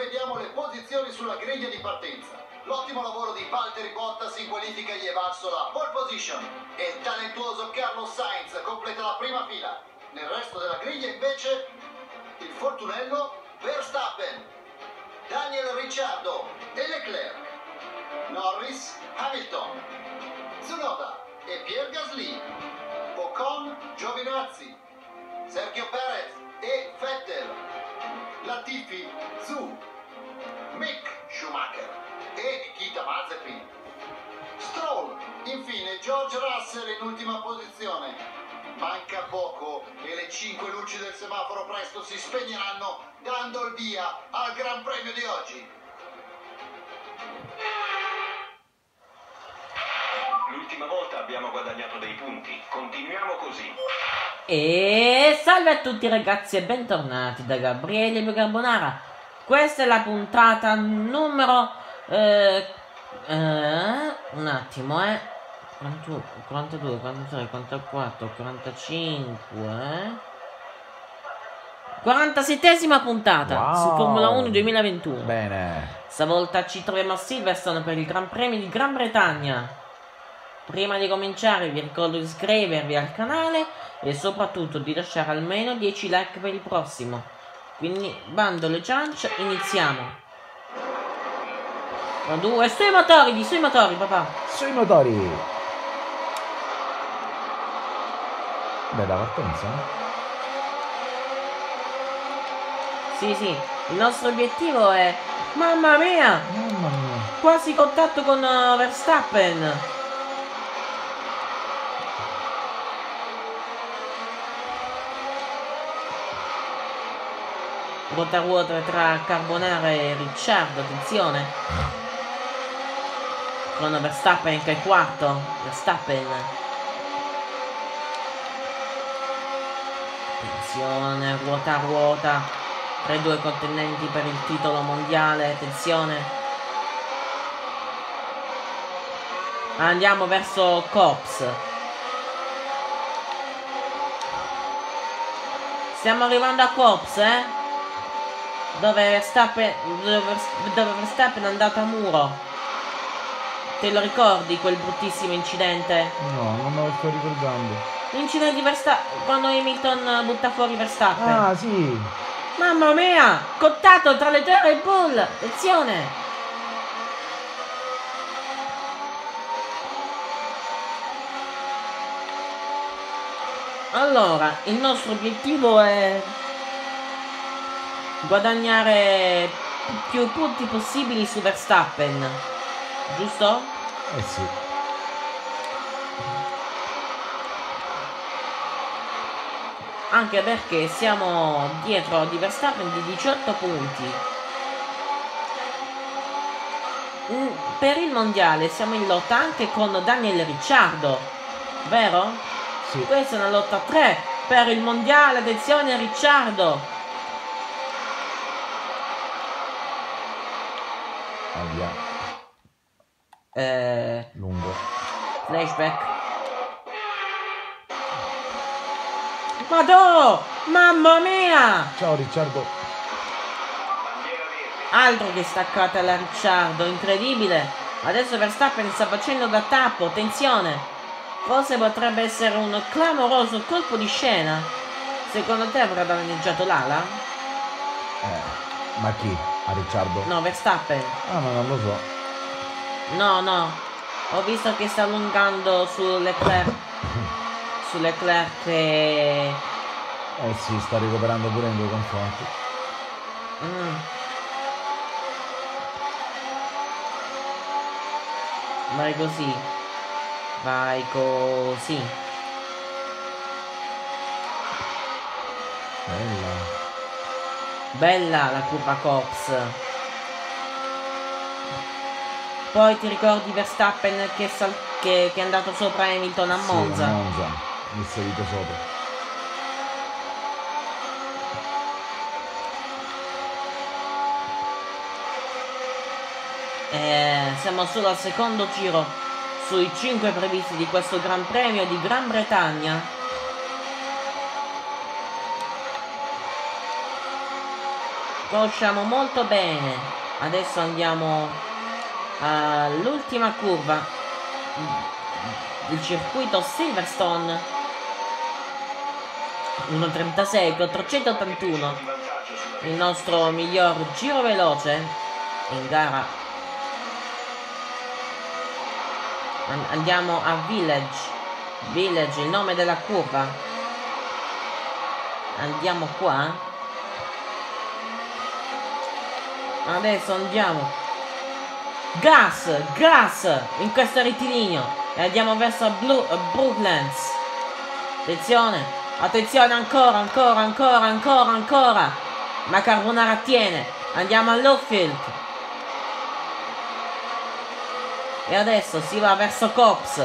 rivediamo le posizioni sulla griglia di partenza. L'ottimo lavoro di Valtteri Bottas in qualifica gli è valso la pole position e il talentuoso Carlos Sainz completa la prima fila. Nel resto della griglia invece il fortunello Verstappen, Daniel Ricciardo e Leclerc, Norris, Hamilton, Zunoda e Pierre Gasly, Ocon, Giovinazzi, Sergio Perez e Nikita Mazepin. Stroll, infine George Russell in ultima posizione. Manca poco e le cinque luci del semaforo presto si spegneranno dando il via al Gran Premio di oggi. L'ultima volta abbiamo guadagnato dei punti. Continuiamo così. E salve a tutti ragazzi e bentornati da Gabriele Mio Carbonara. Questa è la puntata numero... Eh, eh, un attimo, eh. 41, 42, 43, 44, 45... 47esima puntata Wow. su Formula 1 2021. Bene. Stavolta ci troviamo a Silverstone per il Gran Premio di Gran Bretagna. Prima di cominciare vi ricordo di iscrivervi al canale e soprattutto di lasciare almeno 10 like per il prossimo. Quindi bando le ciance, iniziamo. 2, sui motori, di sui motori papà. Sui motori. Bella partenza, no? Sì sì, il nostro obiettivo è... Mamma mia! Mamma mia. Quasi contatto con eh, Verstappen. Ruota a ruota tra Carbonara e Ricciardo, attenzione. Con Verstappen che è quarto. Verstappen. Attenzione, ruota ruota. Tra i due contendenti per il titolo mondiale, attenzione. Andiamo verso Cops. Stiamo arrivando a Cops, eh? Dove Verstappen, dove dove Verstappen è andato a muro. Te lo ricordi quel bruttissimo incidente? No, non me lo sto ricordando. L'incidente di Verstappen quando Hamilton butta fuori Verstappen. Ah, sì. Mamma mia! Contatto tra le due Red Bull! Attenzione! Allora, il nostro obiettivo è guadagnare più punti possibili su Verstappen. Giusto? Eh sì. Anche perché siamo dietro di Verstappen di 18 punti. Mm, Per il mondiale siamo in lotta anche con Daniel Ricciardo, vero? Sì. Questa è una lotta a 3 per il mondiale, attenzione Ricciardo. Aia. Eh, Lungo. flashback. Madò! Mamma mia! Ciao Ricciardo. Altro che staccata alla Ricciardo, incredibile. Adesso Verstappen sta facendo da tappo, attenzione. Forse potrebbe essere un clamoroso colpo di scena. Secondo te avrà danneggiato l'ala? Eh. Ma chi? A Ricciardo? No, Verstappen. Ah, ma non lo so. No, no. Ho visto che sta allungando su Leclerc. Su Leclerc che... Eh sì, sta recuperando pure in due confronti. Mm. Vai così. Vai così. Bella. Bella la curva Cops. Poi ti ricordi Verstappen che, sal- che- che è andato sopra Hamilton a Sì, Monza? a Monza. Mi è salito sopra. Eh, siamo solo al secondo giro sui 5 previsti di questo Gran Premio di Gran Bretagna. conosciamo molto bene. Adesso andiamo all'ultima curva. Il circuito Silverstone. 1.36 481 il nostro miglior giro veloce in gara. Andiamo a Village. Village il nome della curva. Andiamo qua. Adesso andiamo gas gas in questo rettilineo. E andiamo verso Blue, uh, Brooklands. Attenzione attenzione ancora ancora ancora ancora ancora. Ma Carbonara tiene andiamo all'Offfield e adesso si va verso Cops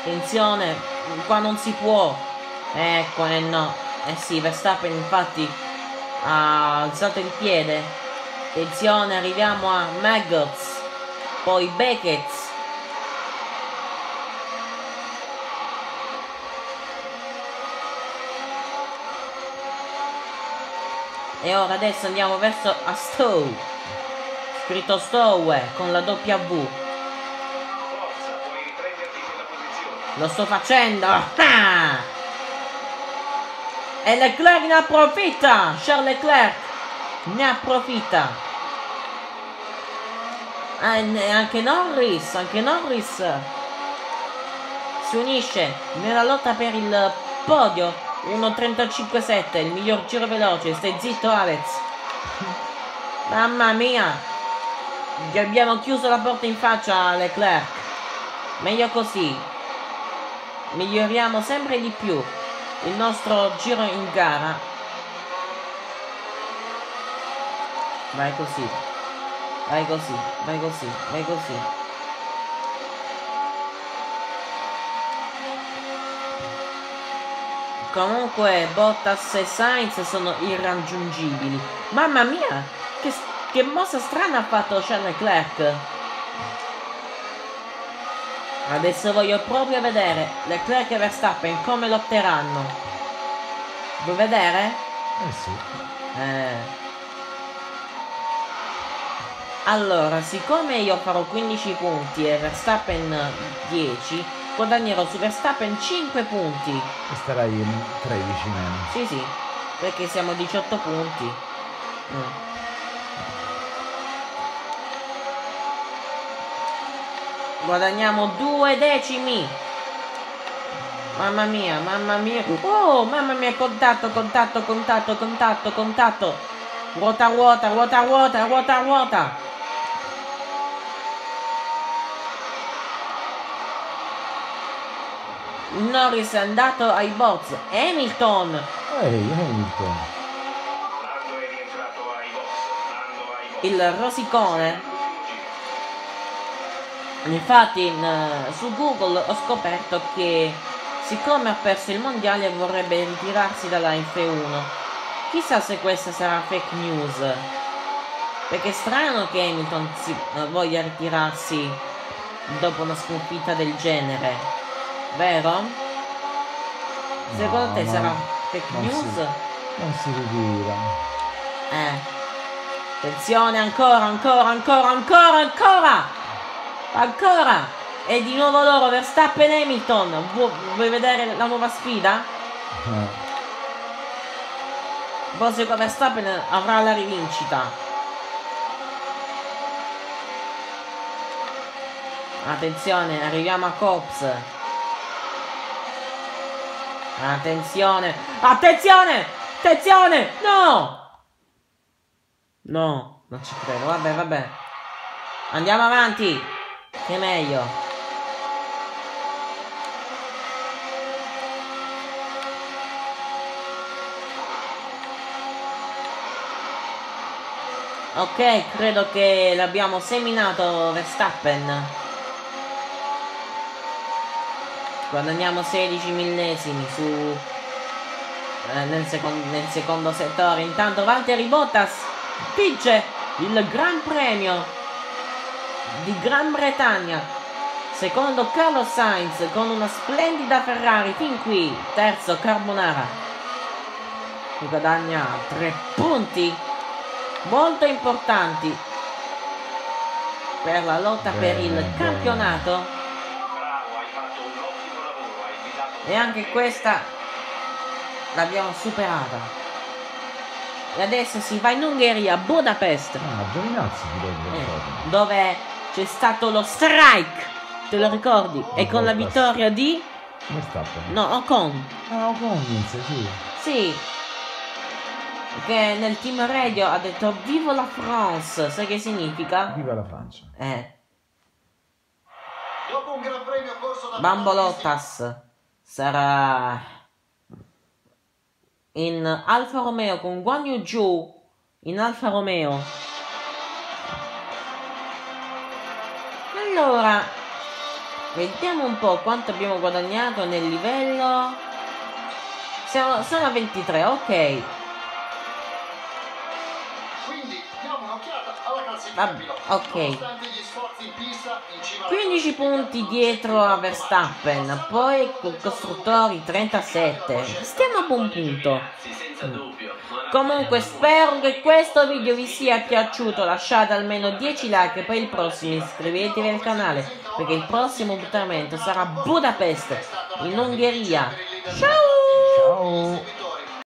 attenzione qua non si può. Ecco eh no eh sì Verstappen infatti ha alzato il piede attenzione arriviamo a Maggots poi Beckett E ora adesso andiamo verso a Stowe. Scritto Stowe con la W. Lo sto facendo. Ah! E Leclerc ne approfitta. Charles Leclerc ne approfitta. Ah, anche Norris, anche Norris si unisce nella lotta per il podio 1.35.7, il miglior giro veloce. Stai zitto Alex. Mamma mia. Gli abbiamo chiuso la porta in faccia a Leclerc. Meglio così. Miglioriamo sempre di più il nostro giro in gara. Vai così. Vai così, vai così, vai così. Comunque Bottas e Sainz sono irraggiungibili. Mamma mia, che, che mossa strana ha fatto Charles Leclerc. Adesso voglio proprio vedere Leclerc e Verstappen come lotteranno. Vuoi vedere? Eh sì. Eh. Allora, siccome io farò 15 punti e Verstappen 10, guadagnerò su Verstappen 5 punti. E starai in 13 meno. Sì, sì, perché siamo a 18 punti. Mm. Guadagniamo due decimi. Mamma mia, mamma mia. Oh, mamma mia, contatto, contatto, contatto, contatto, contatto. Ruota, ruota, ruota, ruota, ruota, ruota. Norris è andato ai box. Hamilton. Ehi, Hamilton. Il rosicone. Infatti in, su Google ho scoperto che siccome ha perso il mondiale vorrebbe ritirarsi dalla F1. Chissà se questa sarà fake news. Perché è strano che Hamilton si, uh, voglia ritirarsi dopo una sconfitta del genere. Vero? Secondo No, te no, sarà fake non news? si- Non si ritira. Eh. Attenzione, ancora, ancora, ancora, ancora, ancora! Ancora! E di nuovo loro, Verstappen e Hamilton. Vu- vuoi vedere la nuova sfida? Eh, Forse qua Verstappen avrà la rivincita. Attenzione, arriviamo a Cops. Attenzione! Attenzione! Attenzione! No! No, non ci credo. Vabbè, vabbè. Andiamo avanti. Che meglio. Ok, credo che l'abbiamo seminato Verstappen. Guadagniamo 16 millesimi su eh, nel, secon- nel secondo settore. Intanto Valtteri Bottas vince il Gran Premio di Gran Bretagna. Secondo Carlos Sainz con una splendida Ferrari fin qui. Terzo Carbonara. Che guadagna tre punti molto importanti per la lotta per il campionato. E anche questa l'abbiamo superata. E adesso si va in Ungheria, a Budapest, Ah, Giovinazzi devo eh, dove c'è stato lo strike. Te lo ricordi? E con la vittoria di... No, Ocon. Ah, Ocon vinse, sì. Sì. Che nel team radio ha detto Vivo la France. Sai che significa? Viva la Francia. Eh, Dopo un gran premio corso da Bambolottas sarà in Alfa Romeo con Guan Yu Zhu in Alfa Romeo. Allora, vediamo un po' quanto abbiamo guadagnato nel livello. Siamo, siamo a 23, ok. Quindi diamo un'occhiata alla classifica piloti. ok. Nonostante gli sforzi in pista, in cima alla 15 classifica punti dietro a Verstappen, poi con costruttori 37. Stiamo a buon punto. Sì, senza dubbio. Comunque spero che questo video vi sia piaciuto, lasciate almeno 10 like e poi il prossimo iscrivetevi al canale perché il prossimo appuntamento sarà Budapest in Ungheria. Ciao! Ciao.